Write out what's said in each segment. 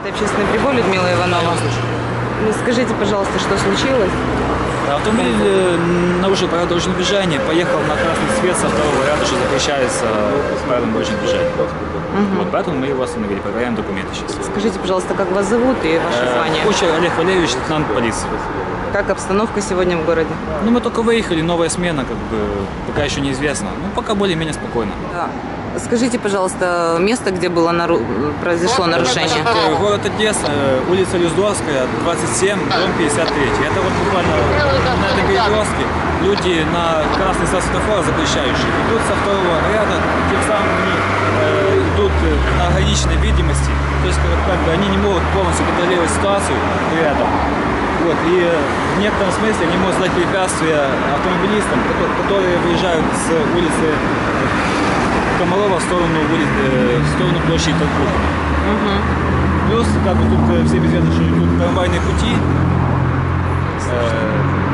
Это общественный прибор Людмила Иванова. Ну, Скажите, пожалуйста, что случилось? Автомобиль э, нарушил правила дорожного движения, поехал на красный свет со второго ряда, что запрещается с правилами дорожного движения. Вот, поэтому мы его остановили, проверяем документы сейчас. Скажите, пожалуйста, как вас зовут и ваше Э, звание? Кучер Олег Валерьевич, лейтенант полиции. Как обстановка сегодня в городе? Ну, мы только выехали, новая смена, как бы, пока еще неизвестно. Ну, пока более-менее спокойно. Да. Скажите, пожалуйста, место, где было нару- произошло нарушение? Город Одесса, э, улица Люздорская, 27, дом 53. Это вот буквально на этой перекрестке люди на красный знак светофора запрещающие идут со второго ряда, тем самым они э, идут э, на ограниченной видимости. То есть как, бы они не могут полностью контролировать ситуацию рядом. Вот, и э, в некотором смысле они могут создать препятствия автомобилистам, кото- которые выезжают с улицы Комарова в сторону, улиц, э, в сторону площади Толкуха. Плюс, как бы тут э, все известно, что идут трамвайные пути. Э,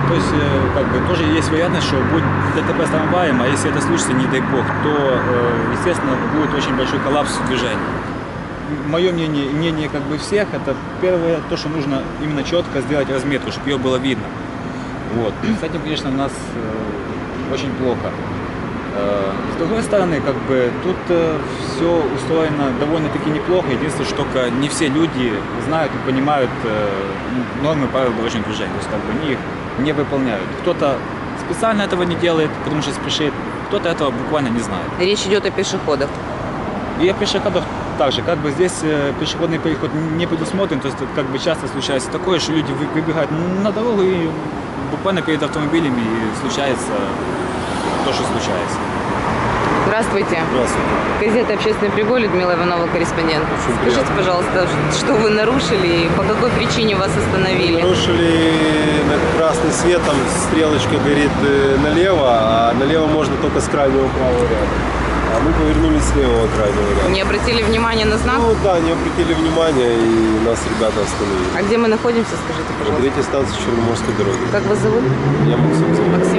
то есть, э, как бы тоже есть вероятность, что будет ДТП с трамваем, а если это случится, не дай бог, то, э, естественно, будет очень большой коллапс движения. Мое мнение, мнение как бы всех, это первое, то, что нужно именно четко сделать разметку, чтобы ее было видно. Вот. С этим, конечно, у нас э, очень плохо. Э, С другой стороны, как бы тут все устроено довольно-таки неплохо. Единственное, что только не все люди знают и понимают э, нормы правил дорожного движения. То есть как бы они их не выполняют. Кто-то специально этого не делает, потому что спешит, кто-то этого буквально не знает. Речь идет о пешеходах. И о пешеходах также. Как бы здесь э, пешеходный переход не предусмотрен, то есть как бы часто случается такое, что люди вы- выбегают на дорогу и буквально перед автомобилями и случается то, что случается. Здравствуйте. Здравствуйте. Газета «Общественный прибор» Людмила Иванова, корреспондент. Очень Скажите, приятно. пожалуйста, что вы нарушили и по какой причине вас остановили? Нарушили на красный свет, там стрелочка горит э, налево, а налево можно только с крайнего правого ряда. А мы повернули с левого крайнего ряда. Не обратили внимания на знак? Ну да, не обратили внимания и нас ребята остановили. А где мы находимся, скажите, На пожалуйста? третьей станции Черноморской дороги. Как вас зовут? Я Максим. Максим.